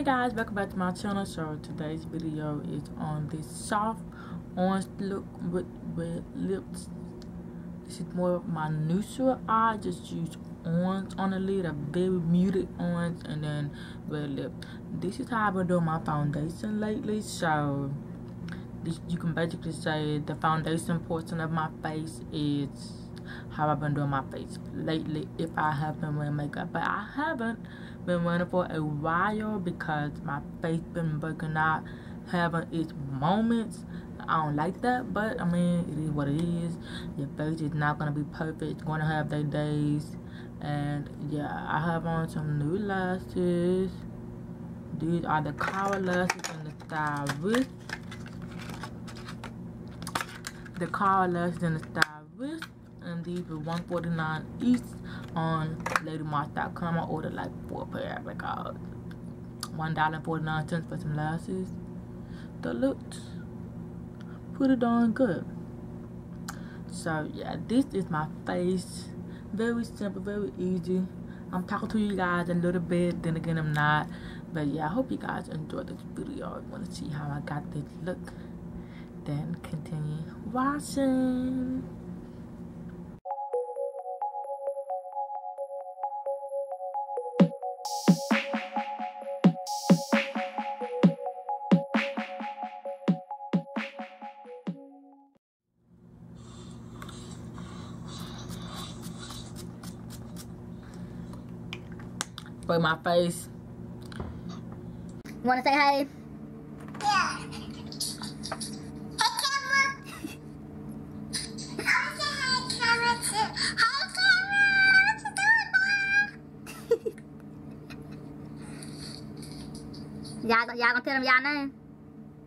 Hey guys, welcome back to my channel. So today's video is on this soft orange look with red lips. This is more of my neutral. I just use orange on the lid, a very muted orange, and then red lip. This is how I've been doing my foundation lately. So this, you can basically say the foundation portion of my face is how I've been doing my face lately if I have been wearing makeup. But I haven't been running for a while because my face been breaking out having its moments. I don't like that, but I mean, it is what it is. Your face is not going to be perfect. It's going to have their days. And yeah, I have on some new lashes. These are the Kara lashes in the style the Kara lashes in the style and these were 149 each on ladymart.com i ordered like four pair like uh one dollar and 49 cents for some lashes that looked pretty darn good. So yeah this is my face. Very simple very easy. I'm talking to you guys a little bit then again i'm not. But yeah i hope you guys enjoyed this video. I want to see how i got this look then continue watching for my face. Want to say hi? Yeah. Hey, camera. Hi, camera. Hi, camera. What you doing, Mom? Dạ, dạ con thưa làm dạ này.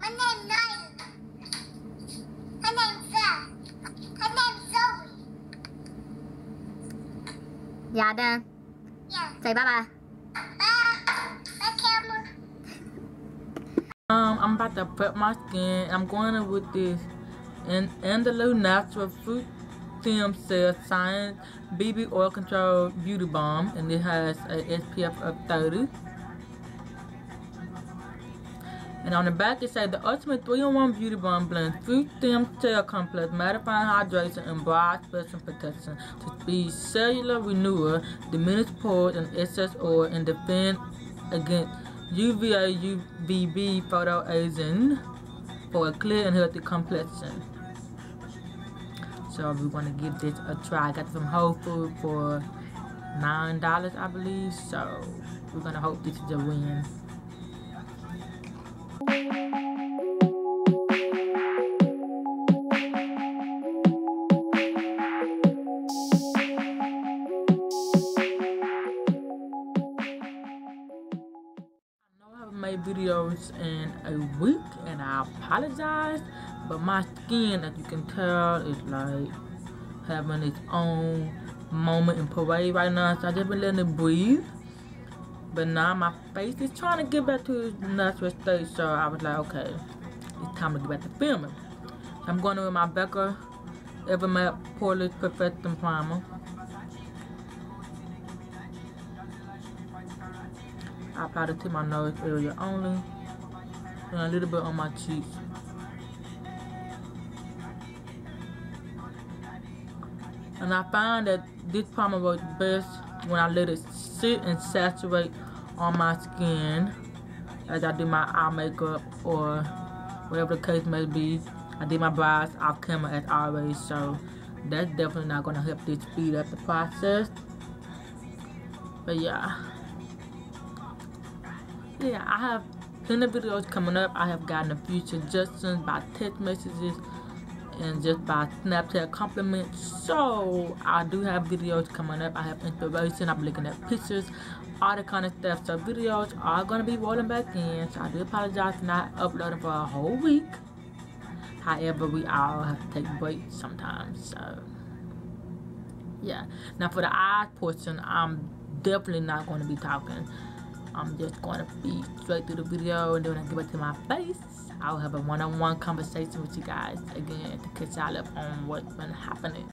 My name Nyla. Her name's Zach. Her name's Zoe. Dạ đây. Yeah. Say bye bye. Bye. Um, I'm about to prep my skin. I'm going in with this and Andalou Natural Fruit Stem Cell Science BB Oil Control Beauty Balm, and it has a SPF of 30. And on the back it says the ultimate 3-in-1 beauty balm blends fruit stem cell complex, mattifying hydration, and broad spectrum protection to speed cellular renewal, diminish pores and excess oil, and defend against UVA UVB photoaging for a clear and healthy complexion. So we're gonna give this a try. I got some Whole Foods for nine dollars, I believe. So we're gonna hope this is a win. Videos in a week and I apologize, but my skin, as you can tell, is like having its own moment in parade right now. So I just been letting it breathe. But now my face is trying to get back to its natural state. So I was like, okay, it's time to get back to filming. So I'm going in with my Becca Evermatte Poreless Perfecting Primer. I applied it to my nose area only. And a little bit on my cheeks. And I find that this primer works best when I let it sit and saturate on my skin as I do my eye makeup or whatever the case may be. I did my brows off camera as always, so that's definitely not gonna help this speed up the process. But yeah. Yeah, I have plenty of videos coming up. I have gotten a few suggestions by text messages and just by Snapchat compliments. So I do have videos coming up. I have inspiration. I'm looking at pictures, all the kind of stuff. So videos are gonna be rolling back in. So I do apologize for not uploading for a whole week. However, we all have to take breaks sometimes. So yeah. Now for the eye portion, I'm definitely not going to be talking. I'm just going to be straight through the video and then when I get back to my face, I'll have a one-on-one conversation with you guys again to catch y'all up on what's been happening.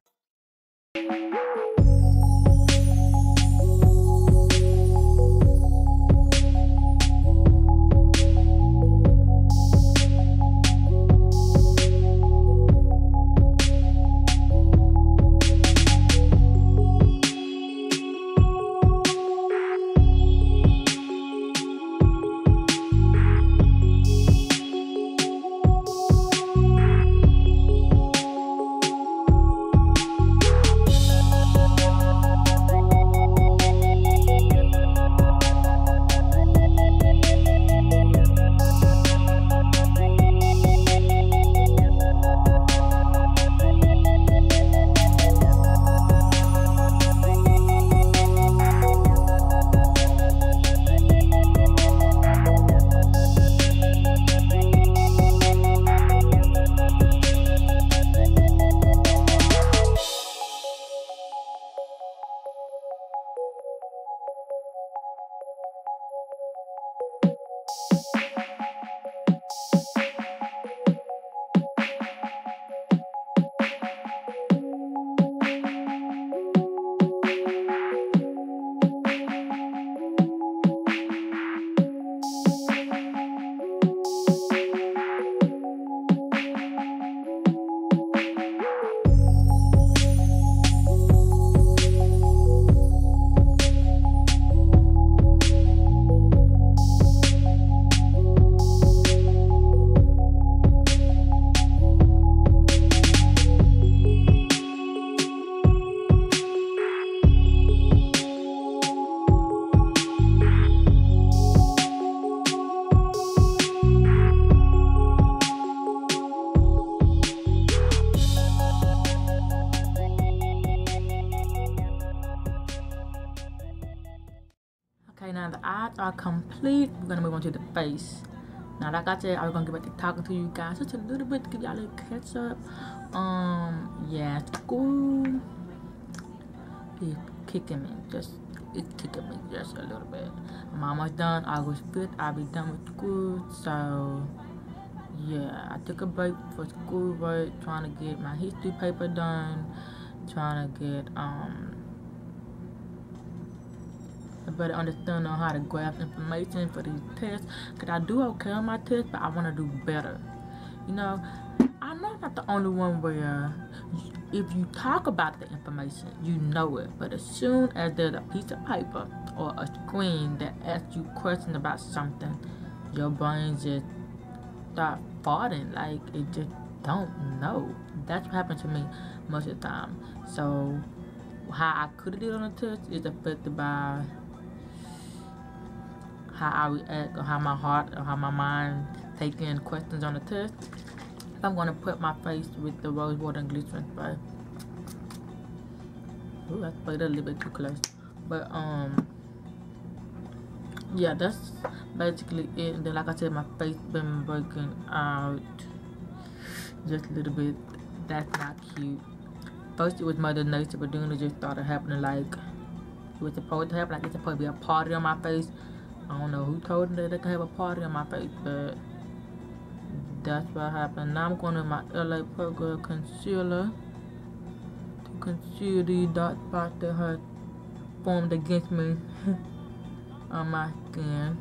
Now the eyes are complete. We're gonna move on to the face. Now, like I said, I was gonna get back to talking to you guys just a little bit to give y'all a little catch up. Um, yeah, school is kicking me. Just it's kicking me just a little bit. I'm almost done. August 5th, I'll be done with school. So, yeah, I took a break for school work, trying to get my history paper done, trying to get um better understand on how to grab information for these tests. Cause I do okay on my tests, but I want to do better. You know, I know I'm not the only one where if you talk about the information, you know it. But as soon as there's a piece of paper or a screen that asks you questions about something, your brain just start farting. Like it just don't know. That's what happened to me most of the time. So how I could have did on the test is affected by how I react or how my heart or how my mind take in questions on the test. I'm gonna put my face with the rose water and glycerin spray. Ooh, I sprayed a little bit too close. But um yeah, that's basically it. And then like I said, my face been breaking out just a little bit. That's not cute. First it was Mother Nature, but then it just started happening like it was supposed to happen. Like it's supposed to be a party on my face. I don't know who told them that they could have a party on my face, but that's what happened. Now I'm going to my LA Pro Girl concealer to conceal the dark spots that have formed against me on my skin.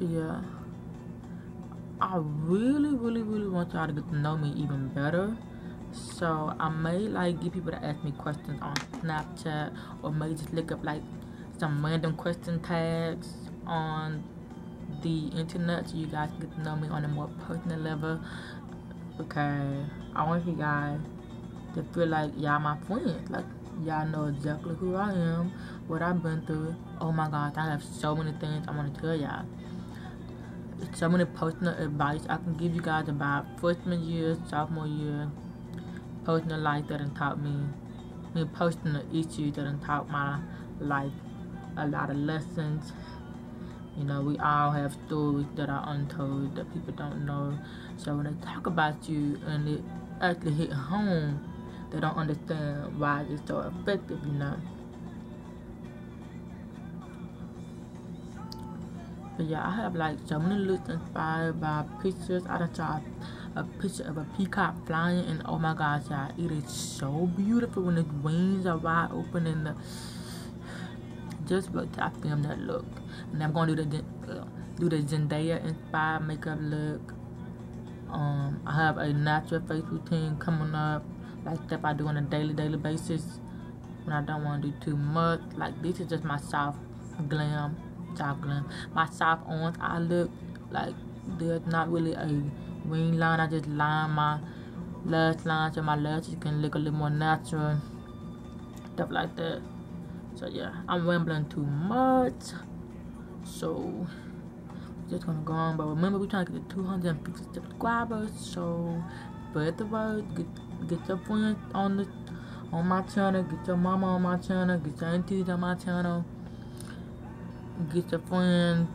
Yeah. I really, really, really want y'all to get to know me even better. So I may like get people to ask me questions on Snapchat or may just look up like some random question tags on the internet so you guys get to know me on a more personal level. Okay, I want you guys to feel like y'all my friends. Like y'all know exactly who I am, what I've been through. Oh my gosh, I have so many things I want to tell y'all so many personal advice I can give you guys about freshman year, sophomore year, personal life that have taught me, me personal issues that have taught my life a lot of lessons. You know, we all have stories that are untold that people don't know. So when they talk about you and it actually hit home, they don't understand why it's so effective, you know. But yeah, I have like so many looks inspired by pictures. I just saw a picture of a peacock flying, and oh my gosh, yeah, it is so beautiful when its wings are wide open and the just look I film that look. And I'm gonna do the uh, do the Zendaya inspired makeup look. Um, I have a natural face routine coming up, like stuff I do on a daily daily basis when I don't want to do too much. Like this is just my soft glam soft glam. My soft arms, I look like there's not really a wing line. I just line my lash lines and my lashes can look a little more natural. Stuff like that. So yeah, I'm rambling too much. So just gonna go on. But remember, we're trying to get to 250 subscribers. So spread the word. Get get your friends on the on my channel. Get your mama on my channel. Get your aunties on my channel get your friends,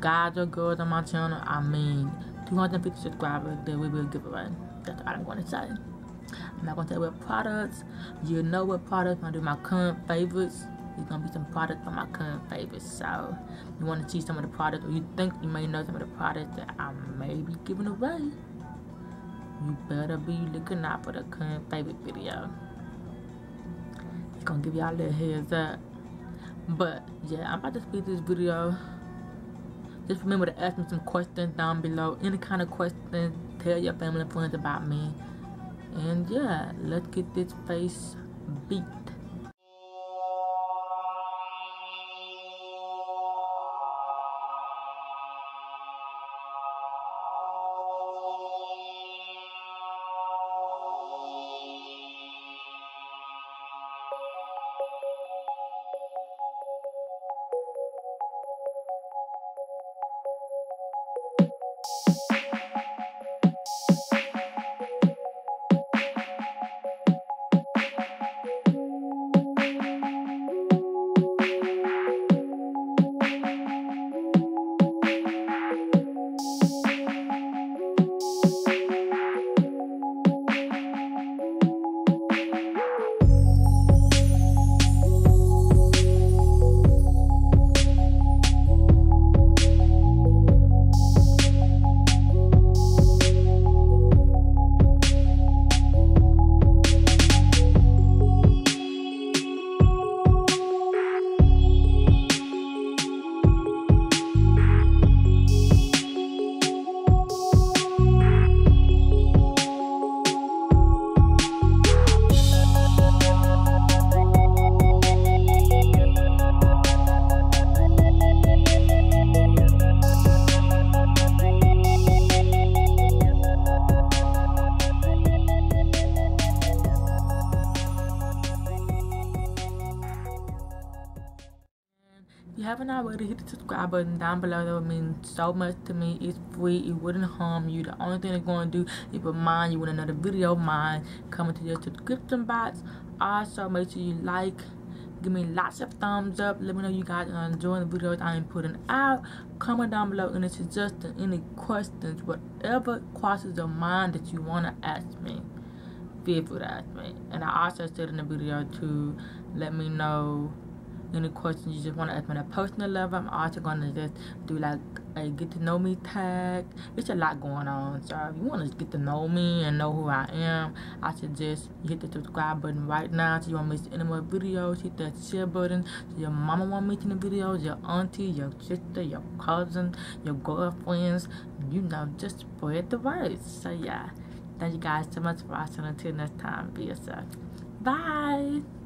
guys or girls on my channel. I mean, 250 subscribers, then we will give away. That's all I'm to say. I'm not to say what products. You know what products. I'm to do my current favorites. There's to be some products from my current favorites. So, you want to see some of the products, or you think you may know some of the products that I may be giving away. You better be looking out for the current favorite video. It's to give y'all a little heads up. But yeah, I'm about to speed this video. Just remember to ask me some questions down below. Any kind of questions. Tell your family and friends about me. And yeah, let's get this face beat. Hit the subscribe button down below. That would mean so much to me. It's free. It wouldn't harm you. The only thing it's going to do is remind you when another video mine coming to your subscription box. Also, make sure you like, give me lots of thumbs up. Let me know you guys are enjoying the videos I am putting out. Comment down below any suggestions, any questions, whatever crosses your mind that you want to ask me. Feel free to ask me. And I also said in the video to let me know any questions you just want to on a personal level. I'm also going to just do like a get to know me tag. It's a lot going on. So if you want to get to know me and know who I am, I suggest you hit the subscribe button right now so you won't miss any more videos. Hit that share button so your mama won't miss any videos, your auntie, your sister, your cousin, your girlfriends. You know, just spread the word. So yeah. Thank you guys so much for watching. Until next time, be yourself. Bye.